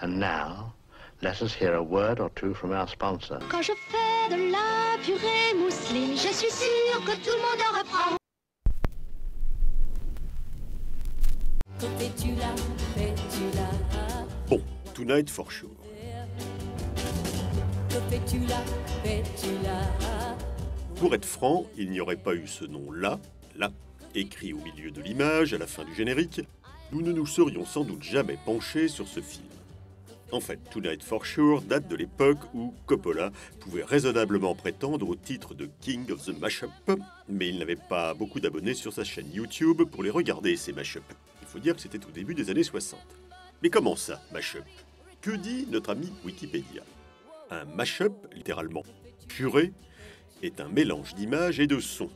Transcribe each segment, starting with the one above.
And now, let us hear a word or two from our sponsor. Quand je fais de la purée mousseline, je suis sûre que tout le monde en reprend. Bon, Tonight for Sure. Pour être franc, il n'y aurait pas eu ce nom-là, là, écrit au milieu de l'image à la fin du générique, nous ne nous serions sans doute jamais penchés sur ce film. En fait, Tonight for Sure date de l'époque où Coppola pouvait raisonnablement prétendre au titre de King of the Mashup, mais il n'avait pas beaucoup d'abonnés sur sa chaîne YouTube pour les regarder, ces mashups. Il faut dire que c'était au début des années 60. Mais comment ça, mashup? Que dit notre ami Wikipédia? Un mashup, littéralement purée, est un mélange d'images et de sons,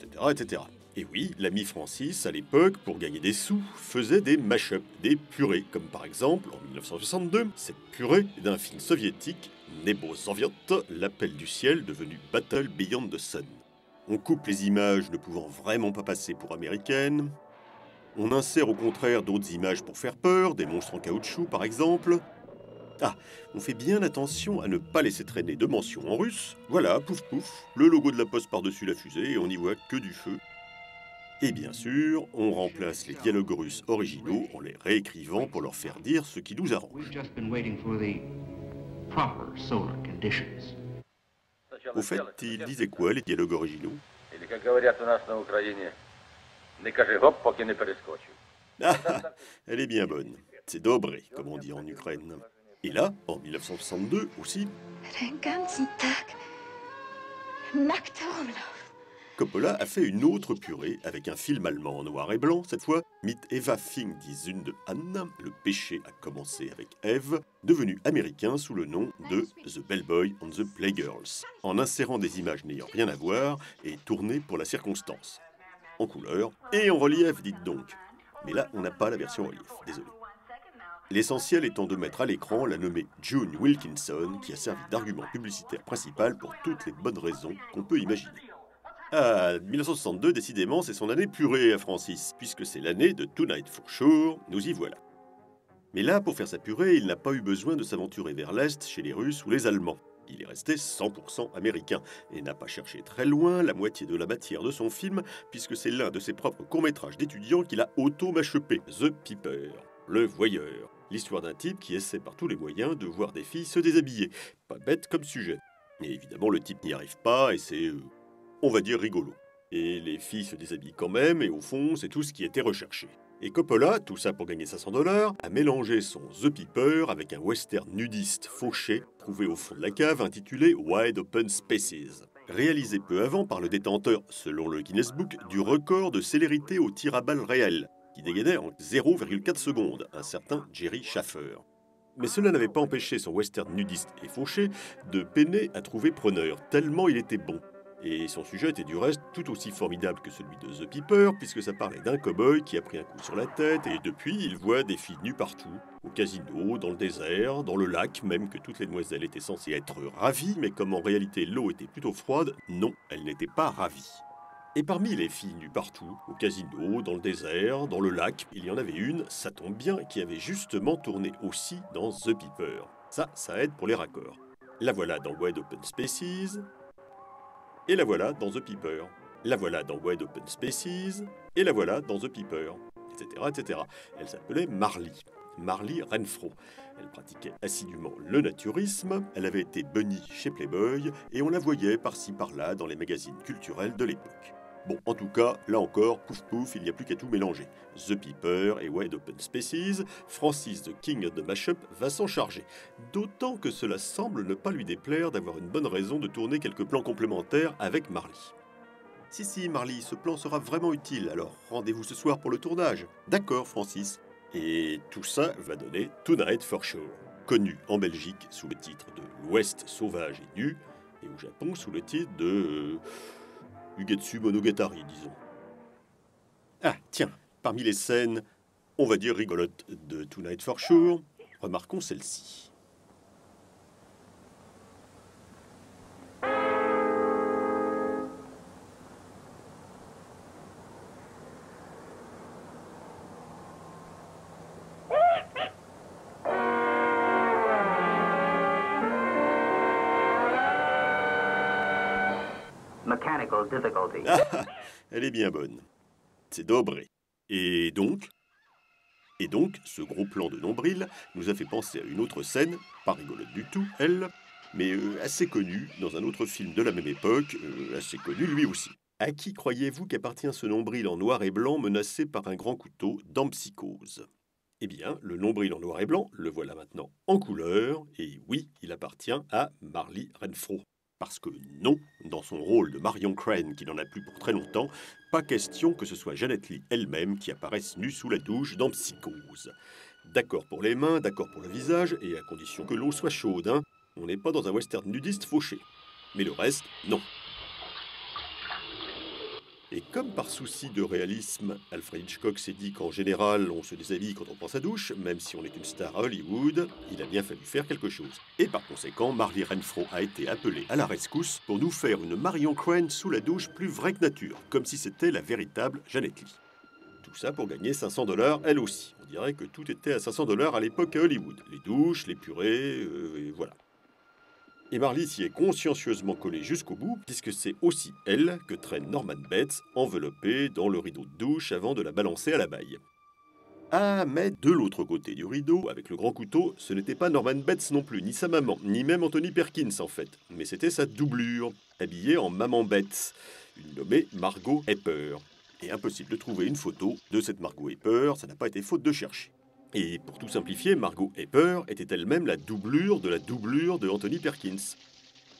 etc., etc. Et oui, l'ami Francis, à l'époque, pour gagner des sous, faisait des mash-ups, des purées, comme par exemple, en 1962, cette purée d'un film soviétique, Nebo Soviet, l'appel du ciel devenu Battle Beyond the Sun. On coupe les images ne pouvant vraiment pas passer pour américaines, on insère au contraire d'autres images pour faire peur, des monstres en caoutchouc par exemple, ah, on fait bien attention à ne pas laisser traîner de mentions en russe. Voilà, pouf pouf, le logo de la poste par-dessus la fusée et on n'y voit que du feu. Et bien sûr, on remplace les dialogues russes originaux en les réécrivant pour leur faire dire ce qui nous arrange. Au fait, ils disaient quoi les dialogues originaux? Ah, ah, elle est bien bonne. C'est dobré, comme on dit en Ukraine. Et là, en 1962 aussi. Coppola a fait une autre purée avec un film allemand en noir et blanc, cette fois, Mit Eva fing die Sünde an, le péché a commencé avec Eve, devenu américain sous le nom de The Bellboy and the Playgirls, en insérant des images n'ayant rien à voir et tournées pour la circonstance. En couleur et en relief, dites donc. Mais là, on n'a pas la version relief, désolé. L'essentiel étant de mettre à l'écran la nommée June Wilkinson, qui a servi d'argument publicitaire principal pour toutes les bonnes raisons qu'on peut imaginer. Ah, 1962, décidément, c'est son année purée à Francis, puisque c'est l'année de Tonight for Sure, nous y voilà. Mais là, pour faire sa purée, il n'a pas eu besoin de s'aventurer vers l'Est, chez les Russes ou les Allemands. Il est resté 100% américain et n'a pas cherché très loin la moitié de la matière de son film, puisque c'est l'un de ses propres courts-métrages d'étudiants qu'il a auto-machupé, The Peeper, le voyeur. L'histoire d'un type qui essaie par tous les moyens de voir des filles se déshabiller. Pas bête comme sujet. Et évidemment, le type n'y arrive pas et c'est, euh, on va dire, rigolo. Et les filles se déshabillent quand même, et au fond, c'est tout ce qui était recherché. Et Coppola, tout ça pour gagner 500 dollars, a mélangé son The Peeper avec un western nudiste fauché, trouvé au fond de la cave, intitulé Wide Open Spaces. Réalisé peu avant par le détenteur, selon le Guinness Book, du record de célérité au tir à balles réel, qui dégainait en 0,4 secondes, un certain Jerry Schaffer. Mais cela n'avait pas empêché son western nudiste et fauché de peiner à trouver preneur, tellement il était bon. Et son sujet était du reste tout aussi formidable que celui de The Peeper, puisque ça parlait d'un cow-boy qui a pris un coup sur la tête, et depuis il voit des filles nues partout, au casino, dans le désert, dans le lac, même que toutes les demoiselles étaient censées être ravies, mais comme en réalité l'eau était plutôt froide, non, elles n'étaient pas ravies. Et parmi les filles nues partout, au casino, dans le désert, dans le lac, il y en avait une, ça tombe bien, qui avait justement tourné aussi dans The Peeper. Ça, ça aide pour les raccords. La voilà dans Wide Open Spaces, et la voilà dans The Peeper. La voilà dans Wide Open Spaces, et la voilà dans The Peeper, etc. etc. Elle s'appelait Marley. Marley Renfro. Elle pratiquait assidûment le naturisme, elle avait été bunny chez Playboy, et on la voyait par-ci par-là dans les magazines culturels de l'époque. Bon, en tout cas, là encore, pouf pouf, il n'y a plus qu'à tout mélanger. The Peeper et Wide Open Spaces, Francis the King of the Mashup va s'en charger. D'autant que cela semble ne pas lui déplaire d'avoir une bonne raison de tourner quelques plans complémentaires avec Marley. Si, si, Marley, ce plan sera vraiment utile, alors rendez-vous ce soir pour le tournage. D'accord, Francis. Et tout ça va donner Tonight for Sure, connu en Belgique sous le titre de L'Ouest sauvage et nu, et au Japon sous le titre de. Ugetsu Monogatari, disons. Ah, tiens, parmi les scènes, on va dire rigolotes de Tonight for Sure, remarquons celle-ci. elle est bien bonne. C'est Dobré. Et donc? Et donc, ce gros plan de nombril nous a fait penser à une autre scène, pas rigolote du tout, elle, mais euh, assez connue dans un autre film de la même époque, euh, assez connu lui aussi. À qui croyez-vous qu'appartient ce nombril en noir et blanc menacé par un grand couteau dans Psychose Eh bien, le nombril en noir et blanc, le voilà maintenant en couleur, et oui, il appartient à Marley Renfro. Parce que non, dans son rôle de Marion Crane, qui n'en a plus pour très longtemps, pas question que ce soit Janet Lee elle-même qui apparaisse nue sous la douche dans Psychose. D'accord pour les mains, d'accord pour le visage, et à condition que l'eau soit chaude, hein. On n'est pas dans un western nudiste fauché. Mais le reste, non. Comme par souci de réalisme, Alfred Hitchcock s'est dit qu'en général, on se déshabille quand on prend sa douche, même si on est une star à Hollywood, il a bien fallu faire quelque chose. Et par conséquent, Marley Renfro a été appelée à la rescousse pour nous faire une Marion Crane sous la douche plus vraie que nature, comme si c'était la véritable Janet Lee. Tout ça pour gagner 500 dollars, elle aussi. On dirait que tout était à 500 dollars à l'époque à Hollywood. Les douches, les purées, euh, et voilà. Et Marley s'y est consciencieusement collée jusqu'au bout, puisque c'est aussi elle que traîne Norman Bates, enveloppée dans le rideau de douche avant de la balancer à la baille. Ah, mais de l'autre côté du rideau, avec le grand couteau, ce n'était pas Norman Bates non plus, ni sa maman, ni même Anthony Perkins en fait, mais c'était sa doublure, habillée en Maman Bates, une nommée Margot Epper. Et impossible de trouver une photo de cette Margot Epper, ça n'a pas été faute de chercher. Et pour tout simplifier, Margot Epper était elle-même la doublure de la doublure de Anthony Perkins.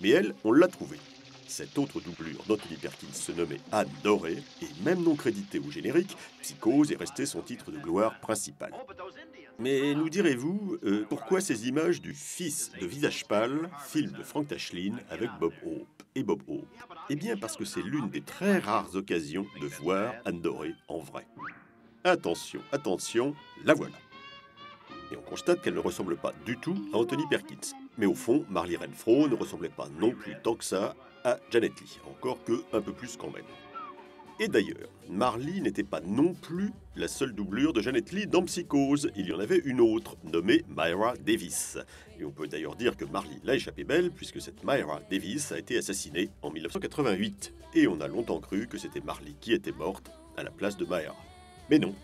Mais elle, on l'a trouvée. Cette autre doublure d'Anthony Perkins se nommait Anne Doré, et même non créditée au générique, Psychose est resté son titre de gloire principal. Mais nous direz-vous, euh, pourquoi ces images du fils de Visage Pâle, film de Frank Tashlin avec Bob Hope et Bob Hope? Eh bien parce que c'est l'une des très rares occasions de voir Anne Doré en vrai. Attention, attention, la voilà et on constate qu'elle ne ressemble pas du tout à Anthony Perkins. Mais au fond, Marley Renfro ne ressemblait pas non plus tant que ça à Janet Lee, encore que un peu plus quand même. Et d'ailleurs, Marley n'était pas non plus la seule doublure de Janet Lee dans Psychose, il y en avait une autre, nommée Myra Davis. Et on peut d'ailleurs dire que Marley l'a échappé belle, puisque cette Myra Davis a été assassinée en 1988. Et on a longtemps cru que c'était Marley qui était morte à la place de Myra. Mais non,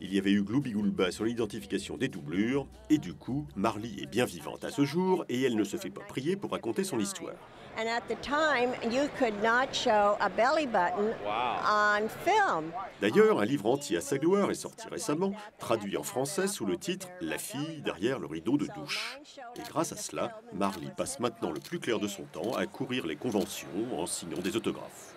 il y avait eu Gloubi-Goulba sur l'identification des doublures, et du coup, Marley est bien vivante à ce jour, et elle ne se fait pas prier pour raconter son histoire. And at the time, you could not show a belly button on film. D'ailleurs, un livre entier à sa gloire est sorti récemment, traduit en français sous le titre La fille derrière le rideau de douche. Et grâce à cela, Marley passe maintenant le plus clair de son temps à courir les conventions en signant des autographes.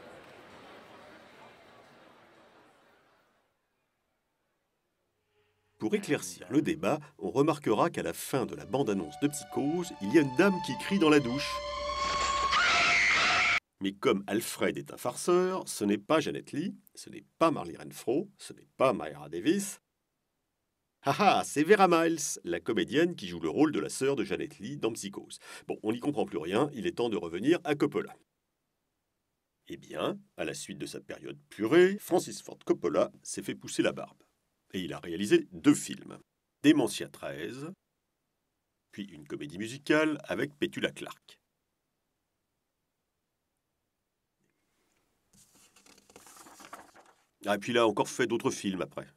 Pour éclaircir le débat, on remarquera qu'à la fin de la bande-annonce de Psychose, il y a une dame qui crie dans la douche. Mais comme Alfred est un farceur, ce n'est pas Janet Lee, ce n'est pas Marley Renfro, ce n'est pas Myra Davis. Ah ah, c'est Vera Miles, la comédienne qui joue le rôle de la sœur de Janet Lee dans Psychose. Bon, on n'y comprend plus rien, il est temps de revenir à Coppola. Eh bien, à la suite de sa période purée, Francis Ford Coppola s'est fait pousser la barbe et il a réalisé deux films. Démentia 13, puis une comédie musicale avec Petula Clark. Ah, et puis il a encore fait d'autres films après.